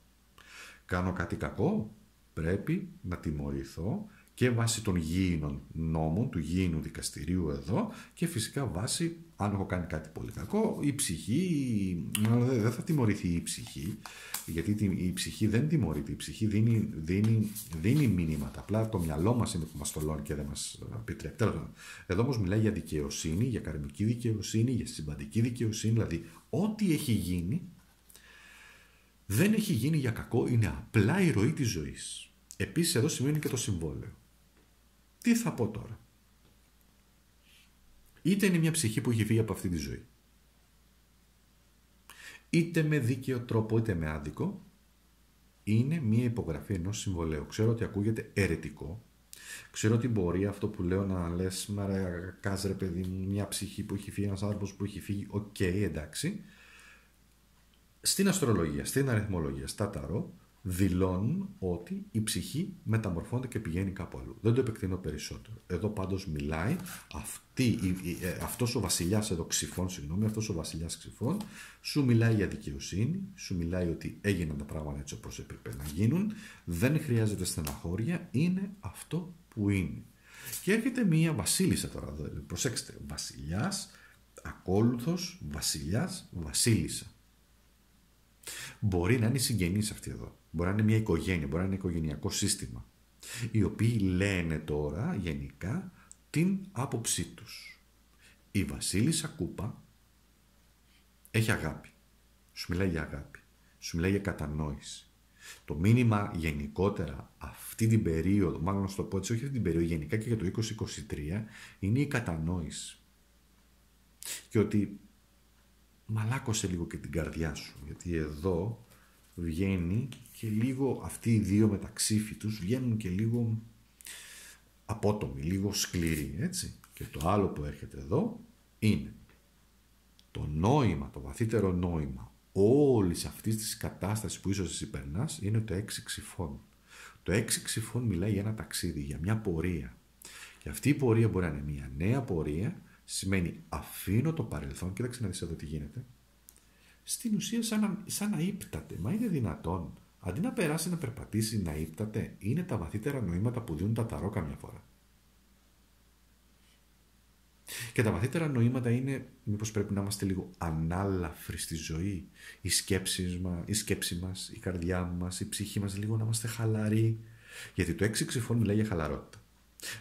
κάνω κάτι κακό, πρέπει να τιμωρηθώ και βάσει των γήινων νόμων, του γήινου δικαστηρίου εδώ και φυσικά βάσει, αν έχω κάνει κάτι πολύ κακό, η ψυχή, δεν θα τιμωρηθεί η ψυχή, γιατί η ψυχή δεν τιμωρείται, η ψυχή δίνει, δίνει, δίνει μήνυματα, απλά το μυαλό μας είναι που μας τολώνει και δεν μας επιτρέπει. Εδώ όμως μιλάει για δικαιοσύνη, για καρμική δικαιοσύνη, για συμπαντική δικαιοσύνη, δηλαδή ό,τι έχει γίνει δεν έχει γίνει για κακό, είναι απλά η ροή της ζωής. Επίσης εδώ σημαίνει και το συμβόλαιο. Τι θα πω τώρα; Είτε είναι μια ψυχή που έχει φύγει από αυτή τη ζωή. Είτε με δίκαιο τρόπο είτε με άδικο. Είναι μια υπογραφή ενός συμβολαίου. Ξέρω ότι ακούγεται αιρετικό. Ξέρω ότι μπορεί αυτό που λέω να λες μα ράκαζρε παιδί μου μια ψυχή που έχει φύγει, ένας άνθρωπος που έχει φύγει. Οκ, εντάξει. Στην αστρολογία, στην αριθμολογία, στα ταρό, δηλώνουν ότι η ψυχή μεταμορφώνεται και πηγαίνει κάπου αλλού. Δεν το επεκτείνω περισσότερο. Εδώ πάντως μιλάει αυτή, ε, αυτός ο βασιλιάς εδώ ξυφών, συγγνώμη, αυτός ο βασιλιάς ξυφών σου μιλάει για δικαιοσύνη, σου μιλάει ότι έγιναν τα πράγματα έτσι όπως έπρεπε να γίνουν, δεν χρειάζεται στεναχώρια, είναι αυτό που είναι. Και έρχεται μία βασίλισσα τώρα, προσέξτε, βασιλιάς, ακόλουθος, βασιλιάς, βασίλισσα. Μπορεί να είναι συγγενείς αυτή εδώ. Μπορεί να είναι μια οικογένεια, μπορεί να είναι ένα οικογενειακό σύστημα. Οι οποίοι λένε τώρα γενικά την άποψή τους. Η Βασίλισσα Κούπα έχει αγάπη. Σου μιλάει για αγάπη. Σου μιλάει για κατανόηση. Το μήνυμα γενικότερα αυτή την περίοδο, μάλλον να το πω έτσι, όχι αυτή την περίοδο, γενικά και για το 2023, είναι η κατανόηση. Και ότι μαλάκωσε λίγο και την καρδιά σου. Γιατί εδώ βγαίνει και λίγο αυτοί οι δύο μεταξύφοι τους βγαίνουν και λίγο απότομοι, λίγο σκληροί, έτσι. Και το άλλο που έρχεται εδώ είναι το νόημα, το βαθύτερο νόημα όλης αυτής της κατάστασης που ίσως εσύ περνάς είναι το έξι ξυφών. Το έξι ξυφών μιλάει για ένα ταξίδι, για μια πορεία. Και αυτή η πορεία μπορεί να είναι μια νέα πορεία σημαίνει αφήνω το παρελθόν, κοίταξε να δεις εδώ τι γίνεται, στην ουσία σαν να, σαν να ύπταται. Μα είναι δυνατόν. Αντί να περάσει να περπατήσει να ύπταται, είναι τα βαθύτερα νοήματα που δίνουν τα ταρό καμιά φορά. Και τα βαθύτερα νοήματα είναι μήπως πρέπει να είμαστε λίγο ανάλαφροι στη ζωή. Η σκέψη, μας, η σκέψη μας, η καρδιά μας, η ψυχή μας λίγο να είμαστε χαλαροί. Γιατί το έξι ξυφών μιλάει για χαλαρότητα.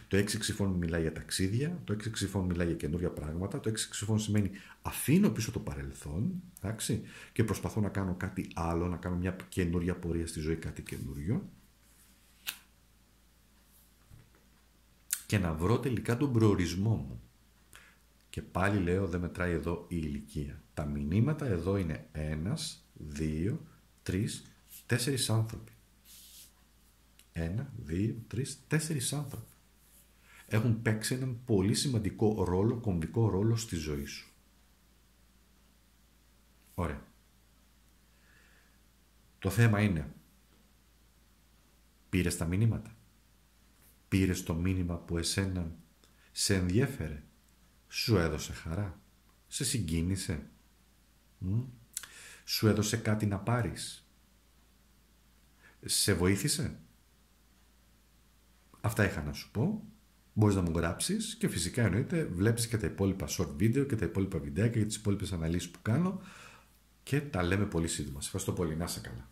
Το έξι ξυφών μιλάει για ταξίδια, το έξι ξυφών μιλάει για καινούργια πράγματα, το έξι ξυφών σημαίνει αφήνω πίσω το παρελθόν εντάξει, και προσπαθώ να κάνω κάτι άλλο, να κάνω μια καινούργια πορεία στη ζωή, κάτι καινούριο και να βρω τελικά τον προορισμό μου. Και πάλι λέω δεν μετράει εδώ η ηλικία. Τα μηνύματα εδώ είναι ένας, δύο, τρεις, τέσσερις άνθρωποι. Ένα, δύο, τρεις, τέσσερις άνθρωποι έχουν παίξει έναν πολύ σημαντικό ρόλο, κομβικό ρόλο στη ζωή σου. Ωραία. Το θέμα είναι, πήρες τα μηνύματα; Πήρες το μήνυμα που εσένα σε ενδιέφερε; Σου έδωσε χαρά; Σε συγκίνησε; Σου έδωσε κάτι να πάρεις; Σε βοήθησε; Αυτά είχα να σου πω μπορείς να μου γράψεις και φυσικά εννοείται βλέπεις και τα υπόλοιπα short video και τα υπόλοιπα βιντεάκια και τις υπόλοιπες αναλύσεις που κάνω και τα λέμε πολύ σύντομα. Σε ευχαριστώ πολύ. Να είσαι καλά.